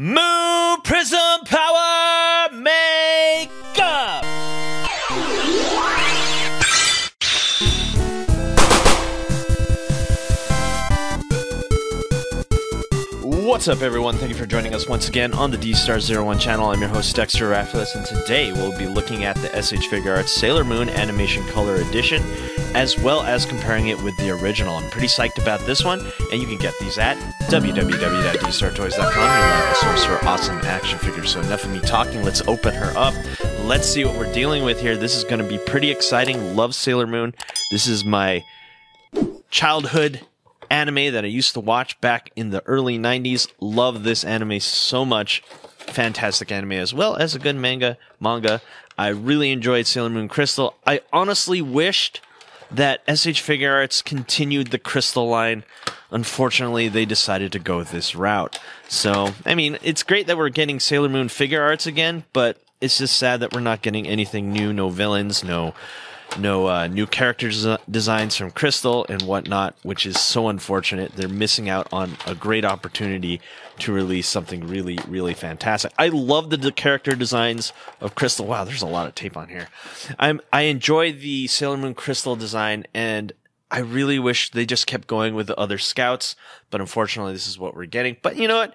Moon Prism Power Makeup! What's up, everyone? Thank you for joining us once again on the D Star Zero One channel. I'm your host, Dexter Arafiles, and today we'll be looking at the SH Figuarts Sailor Moon Animation Color Edition, as well as comparing it with the original. I'm pretty psyched about this one, and you can get these at your local source for awesome action figures. So, enough of me talking, let's open her up. Let's see what we're dealing with here. This is going to be pretty exciting. Love Sailor Moon. This is my childhood anime that I used to watch back in the early 90s. Love this anime so much. Fantastic anime as well as a good manga. Manga. I really enjoyed Sailor Moon Crystal. I honestly wished that SH Figuarts continued the Crystal line. Unfortunately, they decided to go this route. So, I mean, it's great that we're getting Sailor Moon Figuarts again, but it's just sad that we're not getting anything new, no villains, no no uh, new character des- designs from Crystal and whatnot, which is so unfortunate. They're missing out on a great opportunity to release something really, really fantastic. I love the, the character designs of Crystal. Wow, there's a lot of tape on here. I'm I enjoy the Sailor Moon Crystal design, and I really wish they just kept going with the other scouts. But unfortunately, this is what we're getting. But you know what?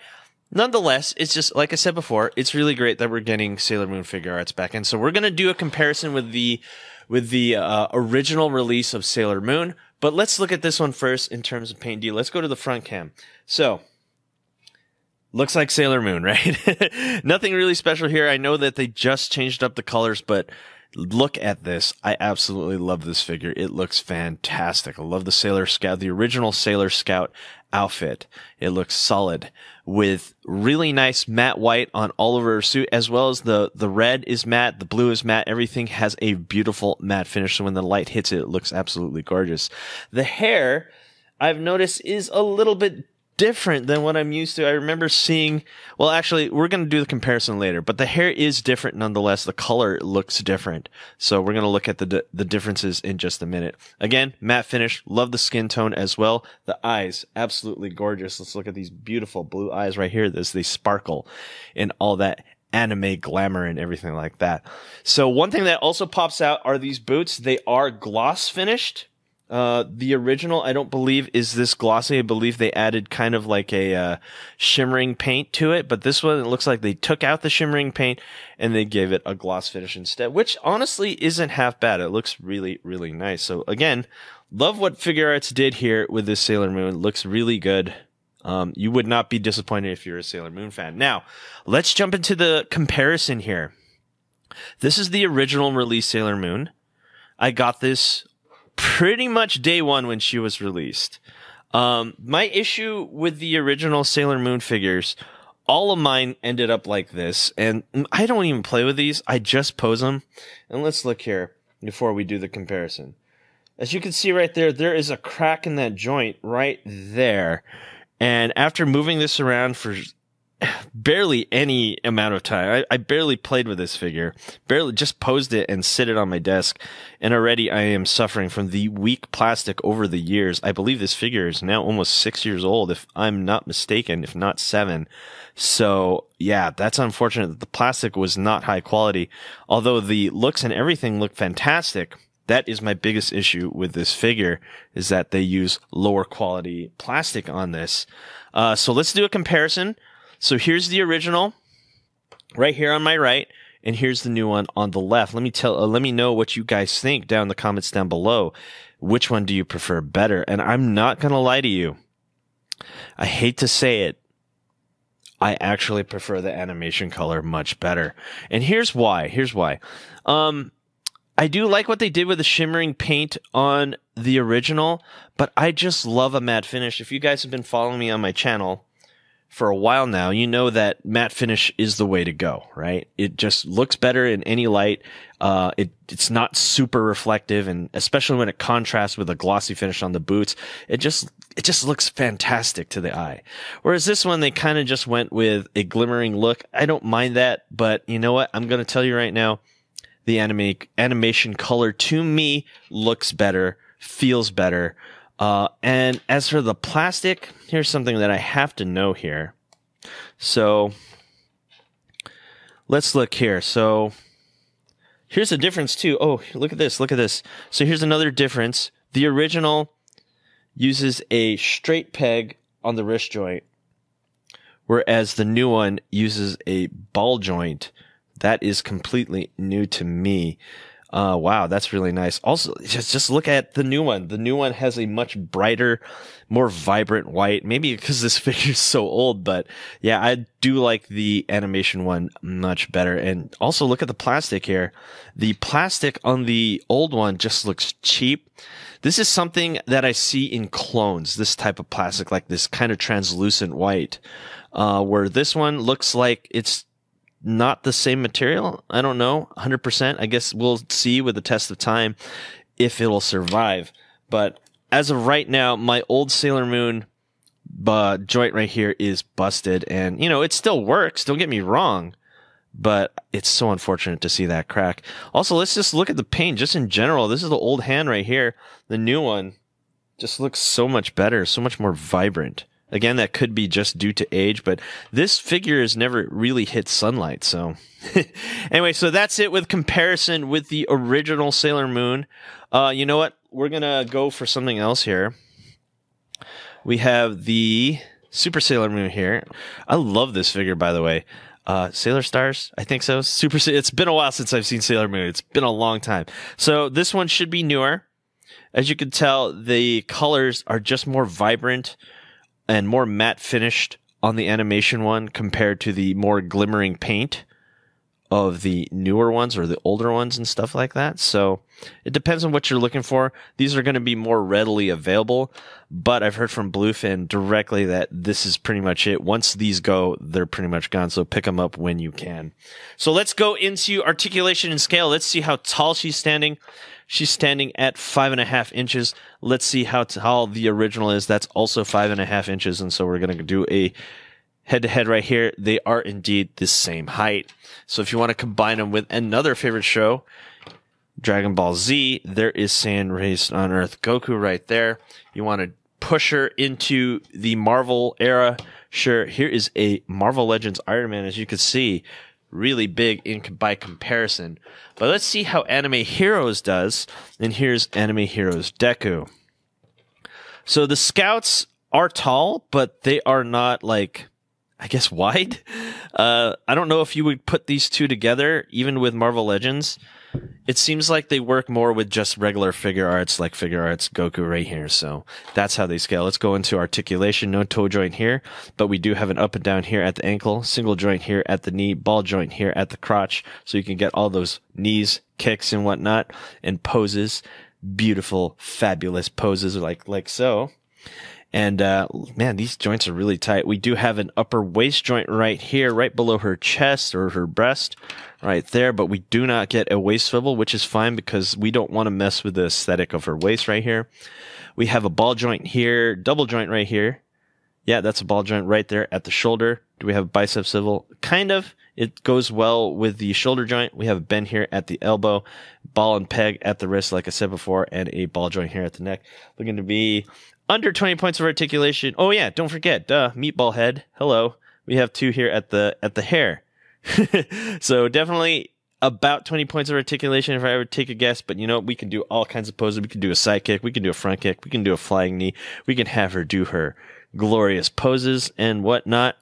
Nonetheless, it's just like I said before. It's really great that we're getting Sailor Moon Figuarts back in. So we're gonna do a comparison with the with the uh, original release of Sailor Moon. But let's look at this one first in terms of paint D. Let's go to the front cam. So, looks like Sailor Moon, right? Nothing really special here. I know that they just changed up the colors, but look at this. I absolutely love this figure. It looks fantastic. I love the Sailor Scout, the original Sailor Scout outfit. It looks solid with really nice matte white on all over her suit, as well as the, the red is matte, the blue is matte. Everything has a beautiful matte finish. So when the light hits it, it looks absolutely gorgeous. The hair, I've noticed is a little bit different than what I'm used to. I remember seeing, well, actually, we're going to do the comparison later, but the hair is different nonetheless. The color looks different. So we're going to look at the, the differences in just a minute. Again, matte finish. Love the skin tone as well. The eyes, absolutely gorgeous. Let's look at these beautiful blue eyes right here as they sparkle in all that anime glamour and everything like that. So one thing that also pops out are these boots. They are gloss finished uh, the original, I don't believe, is this glossy. I believe they added kind of like a uh, shimmering paint to it, but this one, it looks like they took out the shimmering paint and they gave it a gloss finish instead, which honestly isn't half bad. It looks really, really nice. So again, love what Figure Figuarts did here with this Sailor Moon. Looks really good. Um, you would not be disappointed if you're a Sailor Moon fan. Now, let's jump into the comparison here. This is the original release Sailor Moon. I got this pretty much day one when she was released. Um, my issue with the original Sailor Moon figures, all of mine ended up like this, and I don't even play with these. I just pose them. And let's look here before we do the comparison. As you can see right there, there is a crack in that joint right there. And after moving this around for barely any amount of time. I, I, barely played with this figure, barely just posed it and sit it on my desk. And already I am suffering from the weak plastic over the years. I believe this figure is now almost six years old, if I'm not mistaken, if not seven. So yeah, that's unfortunate that the plastic was not high quality. Although the looks and everything look fantastic. That is my biggest issue with this figure is that they use lower quality plastic on this. Uh, so let's do a comparison. So here's the original right here on my right, and here's the new one on the left. Let me tell, uh, let me know what you guys think down in the comments down below. Which one do you prefer better? And I'm not going to lie to you. I hate to say it. I actually prefer the animation color much better. And here's why. Here's why. Um, I do like what they did with the shimmering paint on the original, but I just love a matte finish. If you guys have been following me on my channel, for a while now, you know that matte finish is the way to go, right? It just looks better in any light. Uh, it, it's not super reflective and especially when it contrasts with a glossy finish on the boots, it just, it just looks fantastic to the eye. Whereas this one, they kind of just went with a glimmering look. I don't mind that, but you know what? I'm going to tell you right now, the anime, animation color to me looks better, feels better. Uh, and as for the plastic, here's something that I have to know here. So let's look here. So here's a difference too. Oh, look at this. Look at this. So here's another difference. The original uses a straight peg on the wrist joint, whereas the new one uses a ball joint. That is completely new to me. Uh, wow, that's really nice. Also, just just look at the new one. The new one has a much brighter, more vibrant white. Maybe because this figure is so old, but yeah, I do like the animation one much better. And also, look at the plastic here. The plastic on the old one just looks cheap. This is something that I see in clones. This type of plastic, like this kind of translucent white, uh, where this one looks like it's not the same material. I don't know 100%. I guess we'll see with the test of time if it'll survive. But as of right now, my old Sailor Moon uh, joint right here is busted. And, you know, it still works. Don't get me wrong. But it's so unfortunate to see that crack. Also, let's just look at the paint just in general. This is the old hand right here. The new one just looks so much better, so much more vibrant. Again, that could be just due to age, but this figure has never really hit sunlight. So, anyway, so that's it with comparison with the original Sailor Moon. Uh, you know what? We're gonna go for something else here. We have the Super Sailor Moon here. I love this figure, by the way. Uh, Sailor Stars, I think so. Super. It's been a while since I've seen Sailor Moon. It's been a long time. So this one should be newer. As you can tell, the colors are just more vibrant and more matte finished on the animation one compared to the more glimmering paint of the newer ones or the older ones and stuff like that. So it depends on what you're looking for. These are going to be more readily available, but I've heard from Bluefin directly that this is pretty much it. Once these go, they're pretty much gone. So pick them up when you can. So let's go into articulation and scale. Let's see how tall she's standing. She's standing at five and a half inches. Let's see how tall the original is. That's also five and a half inches. And so we're going to do a head to head right here. They are indeed the same height. So if you want to combine them with another favorite show, Dragon Ball Z, there is Saiyan Raised on Earth Goku right there. You want to push her into the Marvel era. Sure, here is a Marvel Legends Iron Man, as you can see really big in by comparison. But let's see how Anime Heroes does. And here's Anime Heroes Deku. So the scouts are tall, but they are not like I guess wide. Uh, I don't know if you would put these two together, even with Marvel Legends it seems like they work more with just regular Figuarts, like Figuarts Goku right here. So that's how they scale. Let's go into articulation. No toe joint here, but we do have an up and down here at the ankle, single joint here at the knee, ball joint here at the crotch. So you can get all those knees, kicks and whatnot and poses. Beautiful, fabulous poses like, like so. And, uh, man, these joints are really tight. We do have an upper waist joint right here, right below her chest or her breast right there, but we do not get a waist swivel, which is fine because we don't want to mess with the aesthetic of her waist right here. We have a ball joint here, double joint right here. Yeah, that's a ball joint right there at the shoulder. Do we have a bicep swivel? Kind of. It goes well with the shoulder joint. We have a bend here at the elbow, ball and peg at the wrist, like I said before, and a ball joint here at the neck. Looking to be under 20 points of articulation. Oh yeah, don't forget, duh, meatball head. Hello. We have two here at the, at the hair. so definitely about 20 points of articulation if I ever take a guess, but you know, we can do all kinds of poses. We can do a side kick. We can do a front kick. We can do a flying knee. We can have her do her glorious poses and whatnot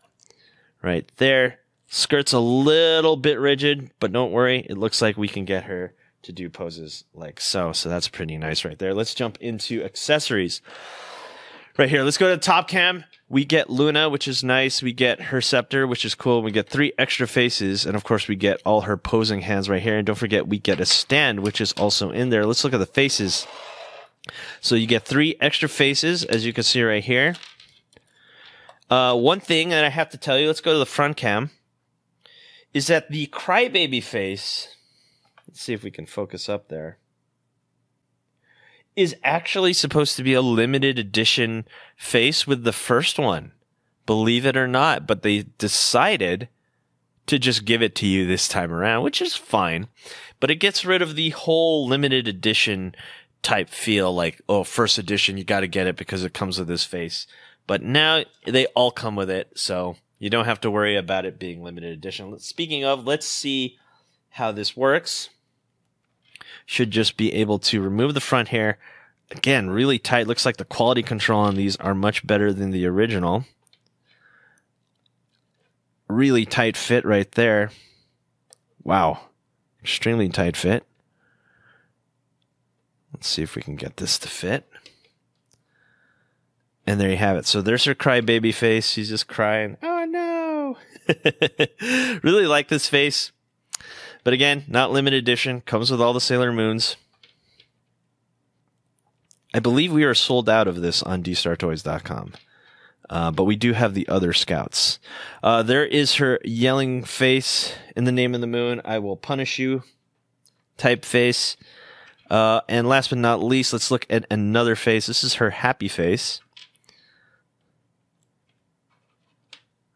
right there. Skirt's a little bit rigid, but don't worry. It looks like we can get her to do poses like so. So that's pretty nice right there. Let's jump into accessories right here. Let's go to the top cam we get Luna, which is nice. We get her scepter, which is cool. We get three extra faces, and of course, we get all her posing hands right here. And don't forget, we get a stand, which is also in there. Let's look at the faces. So you get three extra faces, as you can see right here. Uh, one thing that I have to tell you, let's go to the front cam, is that the crybaby face. Let's see if we can focus up there is actually supposed to be a limited edition face with the first one. Believe it or not, but they decided to just give it to you this time around, which is fine. But it gets rid of the whole limited edition type feel like, oh, first edition, you got to get it because it comes with this face. But now they all come with it. So You don't have to worry about it being limited edition. Speaking of, let's see how this works. Should just be able to remove the front hair. Again, really tight. Looks like the quality control on these are much better than the original. Really tight fit right there. Wow. Extremely tight fit. Let's see if we can get this to fit. And there you have it. So there's her crybaby face. She's just crying. Oh no. really like this face. But again, not limited edition. Comes with all the Sailor Moons. I believe we are sold out of this on dstartoys.com. Uh, but we do have the other scouts. Uh, there is her yelling face in the name of the moon. I will punish you type face. Uh, and last but not least, let's look at another face. This is her happy face.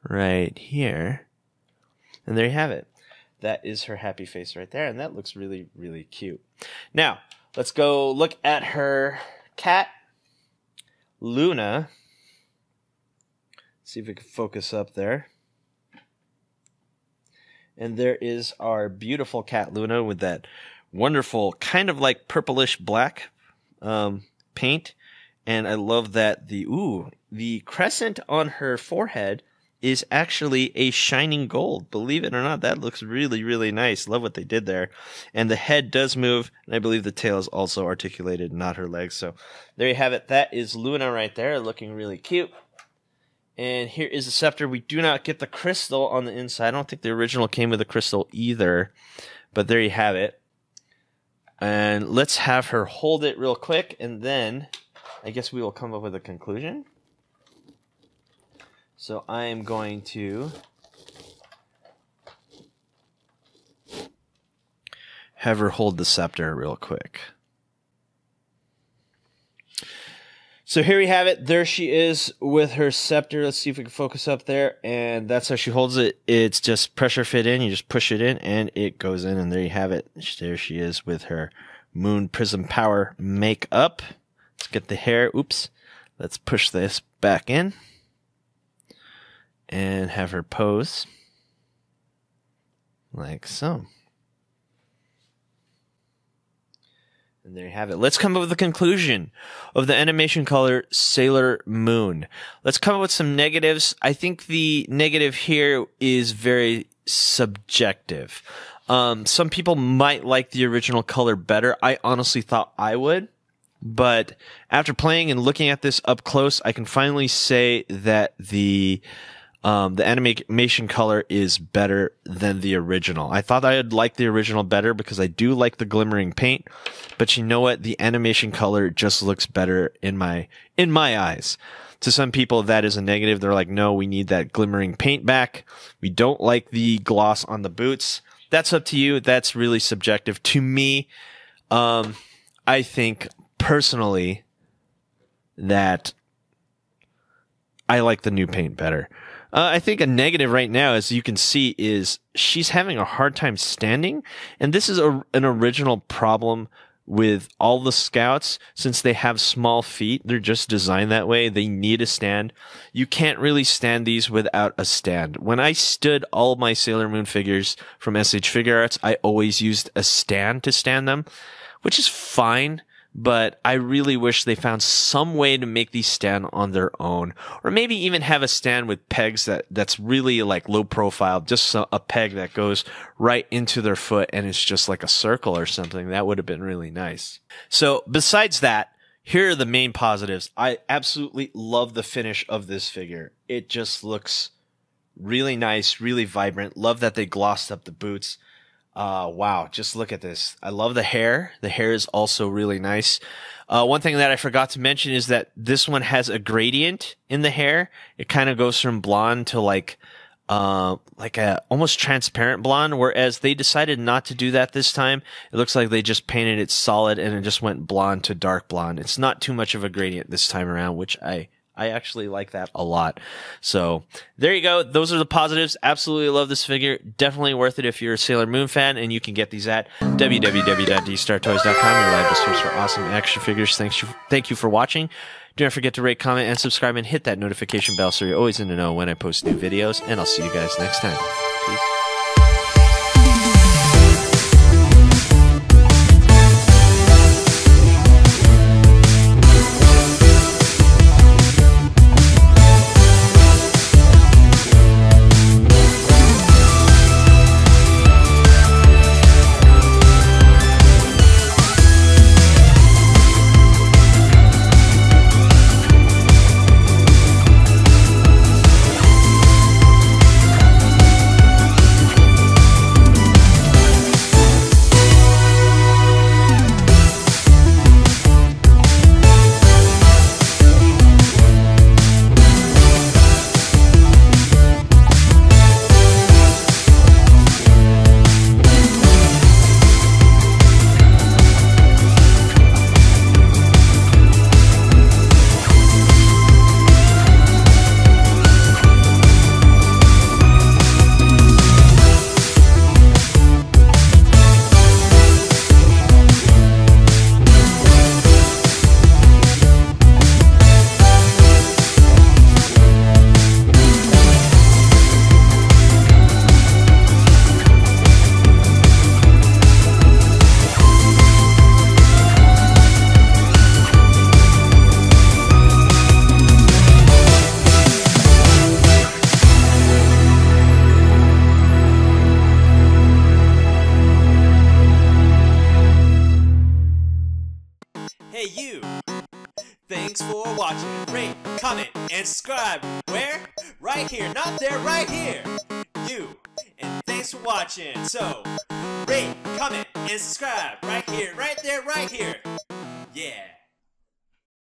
Right here. And there you have it. That is her happy face right there. And that looks really, really cute. Now, let's go look at her cat, Luna. See if we can focus up there. And there is our beautiful cat Luna with that wonderful, kind of like purplish black um, paint. And I love that the ooh, the crescent on her forehead is actually a shining gold. Believe it or not, that looks really, really nice. Love what they did there. And the head does move, and I believe the tail is also articulated, not her legs. So there you have it. That is Luna right there, looking really cute. And here is the scepter. We do not get the crystal on the inside. I don't think the original came with a crystal either. But there you have it. And let's have her hold it real quick, and then I guess we will come up with a conclusion. So I am going to have her hold the scepter real quick. So here we have it. There she is with her scepter. Let's see if we can focus up there. And that's how she holds it. It's just pressure fit in. You just push it in and it goes in. And there you have it. There she is with her Moon Prism Power makeup. Let's get the hair. Oops. Let's push this back in and have her pose like so. And there you have it. Let's come up with a conclusion of the animation color Sailor Moon. Let's come up with some negatives. I think the negative here is very subjective. Um, some people might like the original color better. I honestly thought I would. But after playing and looking at this up close, I can finally say that the um, the animation color is better than the original. I thought I'd like the original better because I do like the glimmering paint, but you know what? The animation color just looks better in my in my eyes. To some people, that is a negative. They're like, no, we need that glimmering paint back. We don't like the gloss on the boots. That's up to you. That's really subjective. To me, um, I think personally that I like the new paint better. Uh, I think a negative right now, as you can see, is she's having a hard time standing. And this is a, an original problem with all the scouts since they have small feet. They're just designed that way. They need a stand. You can't really stand these without a stand. When I stood all my Sailor Moon figures from SH Figuarts, I always used a stand to stand them, which is fine but I really wish they found some way to make these stand on their own, or maybe even have a stand with pegs that that's really like low profile, just a, a peg that goes right into their foot and it's just like a circle or something. That would have been really nice. So besides that, here are the main positives. I absolutely love the finish of this figure. It just looks really nice, really vibrant. Love that they glossed up the boots. Uh, wow, just look at this. I love the hair. The hair is also really nice. Uh, one thing that I forgot to mention is that this one has a gradient in the hair. It kind of goes from blonde to like, uh, like a almost transparent blonde, whereas they decided not to do that this time. It looks like they just painted it solid and it just went blonde to dark blonde. It's not too much of a gradient this time around, which I, I actually like that a lot. So there you go. Those are the positives. Absolutely love this figure. Definitely worth it if you're a Sailor Moon fan, and you can get these at www.dstartoys.com. Your live source for awesome action figures. Thanks, you thank you for watching. Do not forget to rate, comment, and subscribe, and hit that notification bell so you're always in the know when I post new videos. And I'll see you guys next time. Peace. Watching. So, rate, comment, and subscribe. Right here, right there, right here.